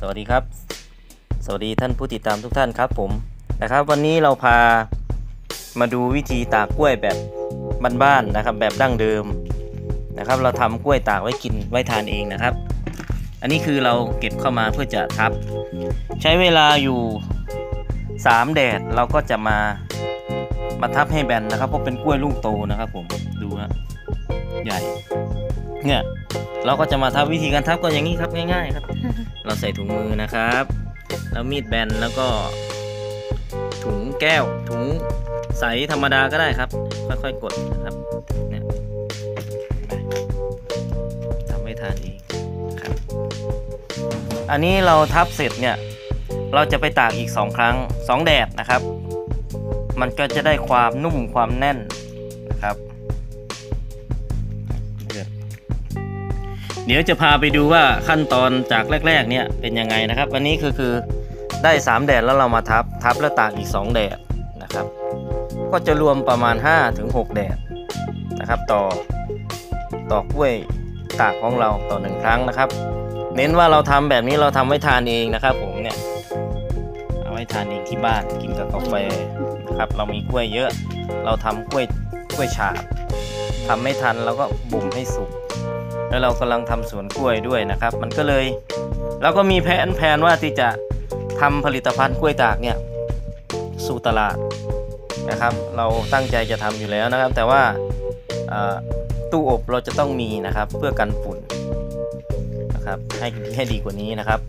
สวัสดีครับ สวัสดีท่านผู้ติดตามทุกท่านครับผมนะครับ วันนี้เราพามาดูวิธีตากกล้วยแบบบ้านๆนะครับ แบบดั้งเดิมนะครับ เราทำกล้วยตากไว้กินไว้ทานเองนะครับ อันนี้คือเราเก็บเข้ามาเพื่อจะทับ ใช้เวลาอยู่3แดดเราก็จะมามาทับให้แบนนะครับเพราะเป็นกล้วยลูกโตนะครับผมดูฮะใหญ่เนี่ยเราก็จะมาทับวิธีการทับก็อย่างนี้ครับง่าย ๆ ครับ เราใส่ถุงมือนะครับ แล้วมีดแบนแล้วก็ ถุงแก้ว ถุงใสธรรมดาก็ได้ครับ ค่อยๆกดนะครับเนี่ยทำไม่ทานเองครับ อันนี้เราทับเสร็จเนี่ย เราจะไปตากอีก 2 ครั้ง 2 แดดนะครับ มันก็จะได้ความนุ่มความแน่นนะครับ เดี๋ยวจะพาไปดูว่าขั้นตอนจากแรก ๆ เนี่ยเป็นยังไงนะครับ วันนี้คือคือได้ 3 แดดแล้วเรามาทับทับแล้วตากอีก 2 แดดนะครับ ก็จะรวมประมาณ5-6แดดนะครับ ต่อต่อกล้วยตากของเราต่อหนึ่งครั้งนะครับ เน้นว่าเราทำแบบนี้เราทำไว้ทานเองนะครับ ผมเนี่ยเอาไว้ทานเองที่บ้านกินกับกาแฟนะครับเรามีกล้วยเยอะ เราทำกล้วยกล้วยฉาบทำไม่ทันเราก็บ่มให้สุก แล้วเรากำลังทำสวนกล้วยด้วยนะครับ มันก็เลยเราก็มีแผนแผนว่าที่จะทำผลิตภัณฑ์กล้วยตากเนี่ยสู่ตลาดนะครับ เราตั้งใจจะทำอยู่แล้วนะครับ แต่ว่าตู้อบเราจะต้องมีนะครับเพื่อกันฝุ่นนะครับให้ให้ดีกว่านี้นะครับ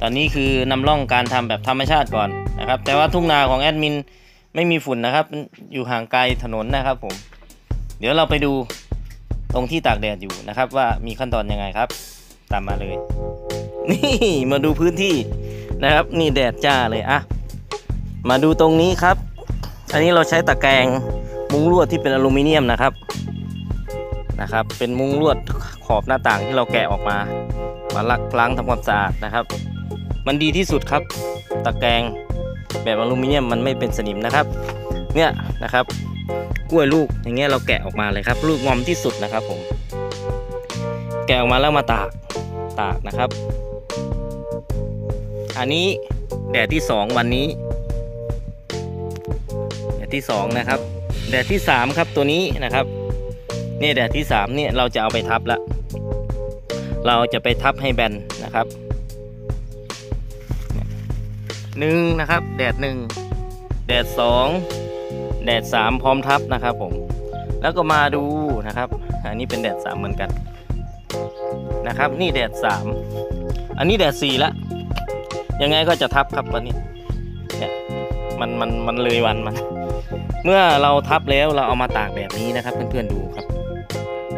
ตอนนี้คือนำร่องการทำแบบธรรมชาติก่อนนะครับ แต่ว่าทุ่งนาของแอดมินไม่มีฝุ่นนะครับ อยู่ห่างไกลถนนนะครับผม เดี๋ยวเราไปดู ตรงที่ตากแดดอยู่นะครับ ว่ามีขั้นตอนยังไงครับ ตามมาเลย นี่มาดูพื้นที่นะครับ นี่แดดจ้าเลยอะมาดูตรงนี้ครับ อันนี้เราใช้ตะแกรงมุ้งลวดที่เป็นอลูมิเนียมนะครับนะครับ เป็นมุ้งลวดขอบหน้าต่างที่เราแกะออกมา มาลักล้างทำความสะอาดนะครับ มันดีที่สุดครับ ตะแกรงแบบอลูมิเนียมมันไม่เป็นสนิมนะครับ เนี่ยนะครับ กล้วยลูกอย่างเงี้ยเราแกะออกมาเลยครับ ลูกงอมที่สุดนะครับผม แกะออกมาแล้วมาตากตากนะครับ อันนี้แดดที่สองวันนี้ แดดที่สองนะครับ แดดที่สามครับตัวนี้นะครับนี่แดดที่สามเนี่ยเราจะเอาไปทับละเราจะไปทับให้แบนนะครับหนึ่งนะครับ แดดหนึ่งแดดสอง แดดสามพร้อมทับนะครับผม แล้วก็มาดูนะครับ อันนี้เป็นแดดสามเหมือนกันนะครับ นี่แดดสามอันนี้แดดสี่ละยังไงก็จะทับครับวันนี้เนี่ยมันมันมันเลยวันมัน เมื่อเราทับแล้วเราเอามาตากแบบนี้นะครับ เพื่อนๆดูครับ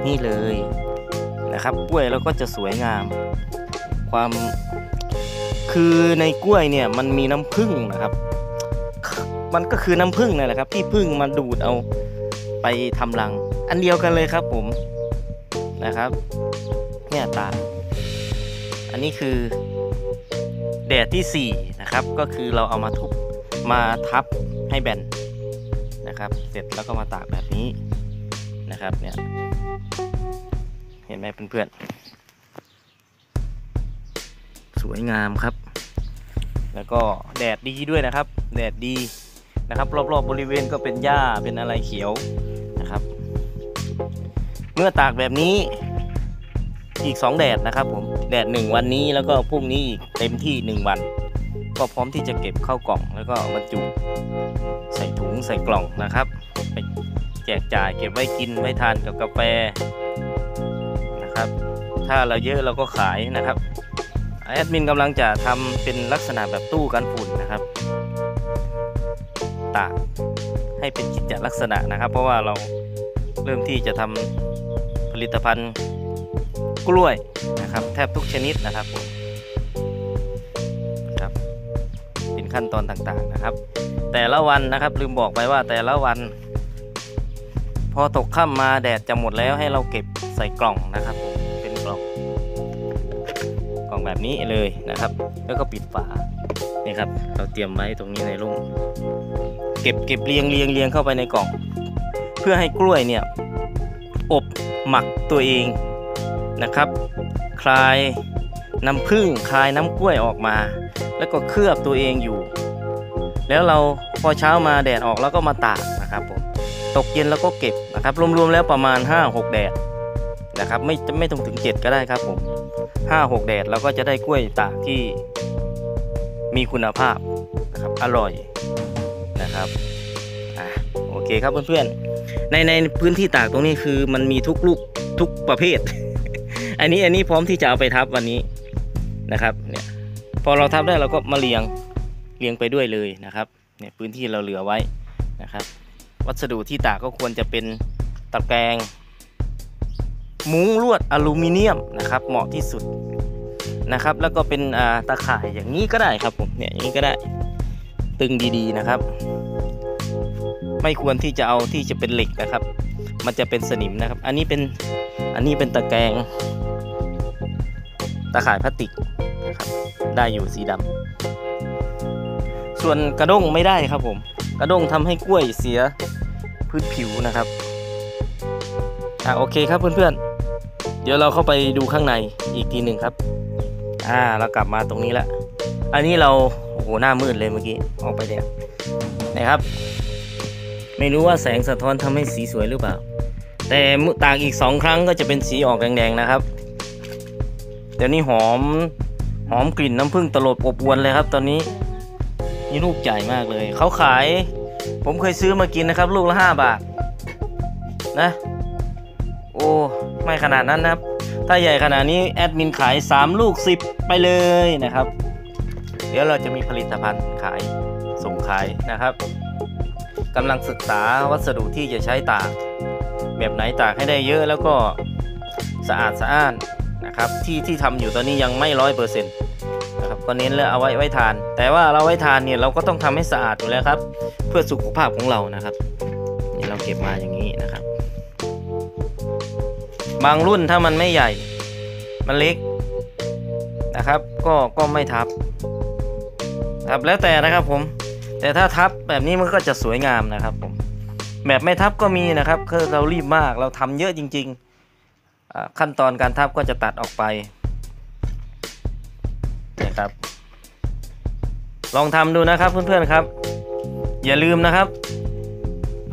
นี่เลยนะครับ กล้วยเราก็จะสวยงาม ความคือในกล้วยเนี่ยมันมีน้ำผึ้งนะครับ มันก็คือน้ำผึ้งนั่นแหละครับ ที่ผึ้งมันดูดเอาไปทำรัง อันเดียวกันเลยครับผมนะครับ เนี่ยตา อันนี้คือแดดที่ 4 นะครับ ก็คือเราเอามาทุบมาทับให้แบนนะครับ เสร็จแล้วก็มาตากแบบนี้นะครับเนี่ยเห็นไหมเพื่อนๆสวยงามครับ แล้วก็แดดดีด้วยนะครับ แดดดี นะครับรอบๆบบริเวณก็เป็นหญ้าเป็นอะไรเขียวนะครับ เมื่อตากแบบนี้อีก 2 แดดนะครับผมแดด 1 วันนี้แล้วก็พรุ่งนี้อีกเต็มที่ 1 วัน ก็พร้อมที่จะเก็บเข้ากล่องแล้วก็บรรจุใส่ถุงใส่กล่องนะครับไปแจกจ่ายเก็บไว้กินไว้ทานกับกาแฟนะครับ ถ้าเราเยอะเราก็ขายนะครับแอดมินกำลังจะทำเป็นลักษณะแบบตู้กันฝุ่นนะครับ ตากให้เป็นกิจลักษณะนะครับ เพราะว่าเราเริ่มที่จะทำผลิตภัณฑ์กล้วยนะครับ แทบทุกชนิดนะครับครับ เป็นขั้นตอนต่างๆนะครับ แต่ละวันนะครับลืมบอกไปว่าแต่ละวัน พอตกค่ำมาแดดจะหมดแล้วให้เราเก็บใส่กล่องนะครับผมเป็นกล่องกล่องแบบนี้เลยนะครับ แล้วก็ปิดฝา นี่ครับ เราเตรียมไว้ตรงนี้ในร่มเก็บเก็บเรียงเรียงเรียงเข้าไปในกล่อง เพื่อให้กล้วยเนี่ย อบหมักตัวเองนะครับ คลายน้ำผึ้งคลายน้ำกล้วยออกมา แล้วก็เคลือบตัวเองอยู่ แล้วเราพอเช้ามาแดดออกแล้วก็มาตากนะครับผมตกเย็นแล้วก็เก็บนะครับรวมๆแล้วประมาณ 5-6 แดดนะครับไม่ไม่ต้องถึง 7 ก็ได้ครับผม5-6 แดดเราก็จะได้กล้วยตากที่ มีคุณภาพนะครับอร่อยนะครับอะโอเคครับเพื่อนๆในในพื้นที่ตากตรงนี้คือมันมีทุกลูกทุกประเภท อันนี้อันนี้พร้อมที่จะเอาไปทับวันนี้นะครับเนี่ยพอเราทับได้เราก็มาเรียงเรียงไปด้วยเลยนะครับเนี่ยพื้นที่เราเหลือไว้นะครับ วัสดุที่ตากก็ควรจะเป็นตะแกรงมุ้งลวดอลูมิเนียมนะครับ เหมาะที่สุด นะครับ แล้วก็เป็นอ่าตะข่ายอย่างนี้ก็ได้ครับผมเนี่ยอย่างนี้ก็ได้ตึงดีๆนะครับ ไม่ควรที่จะเอาที่จะเป็นเหล็กนะครับ มันจะเป็นสนิมนะครับ อันนี้เป็นอันนี้เป็นตะแกรงตะข่ายพลาสติกนะครับได้อยู่สีดำส่วนกระด้งไม่ได้ครับผม กระด้งทำให้กล้วยเสียพื้นผิวนะครับอ่าโอเคครับเพื่อนๆเดี๋ยวเราเข้าไปดูข้างในอีกทีหนึ่งครับ อ่าเรากลับมาตรงนี้แล้วอันนี้เราโอ้โหหน้ามืดเลยเมื่อกี้ออกไปเนี่ยนะครับ ไม่รู้ว่าแสงสะท้อนทำให้สีสวยหรือเปล่า แต่มุตากอีกสองครั้งก็จะเป็นสีออกแดงๆนะครับ เดี๋ยวนี้หอมหอมกลิ่นน้ำผึ้งตลบอบอวนเลยครับ ตอนนี้นี่ลูกใหญ่มากเลยเขาขาย ผมเคยซื้อมากินนะครับ ลูกละห้าบาทนะ โอ้ไม่ขนาดนั้นนะครับ ถ้าใหญ่ขนาดนี้แอดมินขาย 3 ลูก 10 ไปเลยนะครับ เดี๋ยวเราจะมีผลิตภัณฑ์ขายส่งขายนะครับกำลังศึกษาวัสดุที่จะใช้ตาก แบบไหนตากให้ได้เยอะแล้วก็สะอาดสะอ้านนะครับ ที่ที่ทำอยู่ตอนนี้ยังไม่ร้อยเปอร์เซ็นต์นะครับก็เน้นเรื่องเอาไว้ไว้ทาน แต่ว่าเราไว้ทานเนี่ยเราก็ต้องทำให้สะอาดอยู่แล้วครับ เพื่อสุขภาพของเรานะครับนี่เราเก็บมาอย่างนี้นะครับ บางรุ่นถ้ามันไม่ใหญ่ มันเล็กนะครับ ก็ก็ไม่ทับครับแล้วแต่นะครับผม แต่ถ้าทับแบบนี้มันก็จะสวยงามนะครับผมแบบไม่ทับก็มีนะครับคือเรารีบมากเราทำเยอะจริงๆขั้นตอนการทับก็จะตัดออกไปนะครับ ลองทำดูนะครับเพื่อนๆครับ อย่าลืมนะครับ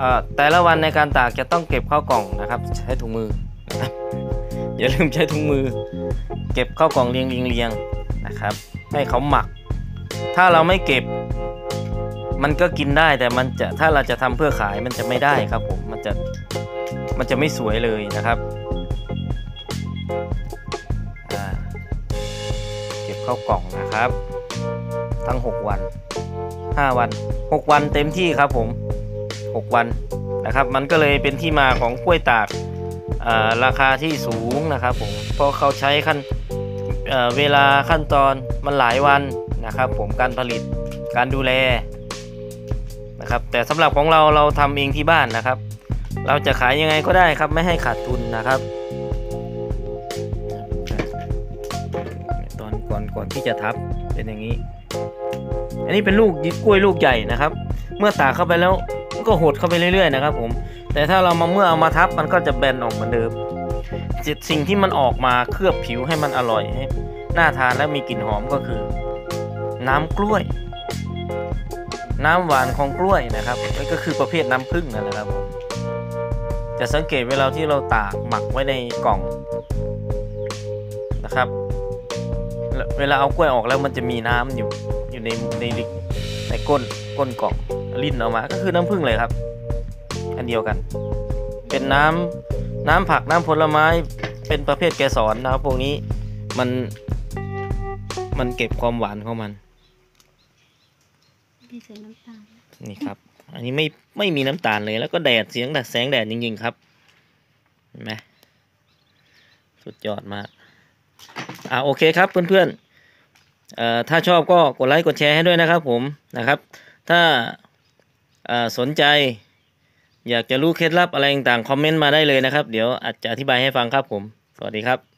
อ่าแต่ละวันในการตากจะต้องเก็บเข้ากล่องนะครับ ใช้ถุงมือ อย่าลืมใช้ถุงมือ เก็บเข้ากล่องเรียงเรียงเรียงนะครับ ให้เขาหมัก ถ้าเราไม่เก็บ มันก็กินได้แต่มันจะถ้าเราจะทำเพื่อขายมันจะไม่ได้ครับผมมันจะมันจะไม่สวยเลยนะครับเก็บเข้ากล่องนะครับ ทั้ง 6 วัน 5 วัน 6 วันเต็มที่ครับผม 6 วันนะครับ มันก็เลยเป็นที่มาของกล้วยตาก ราคาที่สูงนะครับผมเพราะเขาใช้ขั้นเเวลาขั้นตอนมันหลายวันนะครับ ผมการผลิตการดูแลนะครับ แต่สำหรับของเราเราทำเองที่บ้านนะครับ เราจะขายยังไงก็ได้ครับ ไม่ให้ขาดทุนนะครับ ตอนก่อนก่อนที่จะทับเป็นอย่างนี้ อันนี้เป็นลูกกล้วยลูกใหญ่นะครับ เมื่อตากเข้าไปแล้วก็หดเข้าไปเรื่อยๆนะครับ ผม แต่ถ้าเรามาเมื่อเอามาทับมันก็จะแบนออกเหมือนเดิมจิตสิ่งที่มันออกมาเคลือบผิวให้มันอร่อยให้น่าทานและมีกลิ่นหอมก็คือ น้ำกล้วย น้ำหวานของกล้วยนะครับนั่นก็คือประเภทน้ำผึ้งนั่นแหละครับผมจะสังเกตเวลาที่เราตากหมักไว้ในกล่องนะครับ เวลาเอากล้วยออกแล้วมันจะมีน้ำอยู่อยู่ในในในก้นก้นกล่องลิ้นออกมา ก็คือน้ำผึ้งเลยครับ อันเดียวกัน เป็นน้ำน้ำผักน้ำผลไม้เป็นประเภทแกสรนะครับ พวกนี้มันมันเก็บความหวานของมันที่ใส่น้ำตาลนี่ครับ อันนี้ไม่ไม่มีน้ำตาลเลยแล้วก็แดดเสียงแดดแสงแดดจริงๆครับเห็นไหมสุดยอดมากอ่าโอเคครับเพื่อนๆเอ่อถ้าชอบก็กดไลค์กดแชร์ให้ด้วยนะครับผมนะครับ ถ้าเอ่อสนใจ อยากจะรู้เคล็ดลับอะไรต่างๆคอมเมนต์มาได้เลยนะครับ เดี๋ยวอาจจะอธิบายให้ฟังครับผม สวัสดีครับ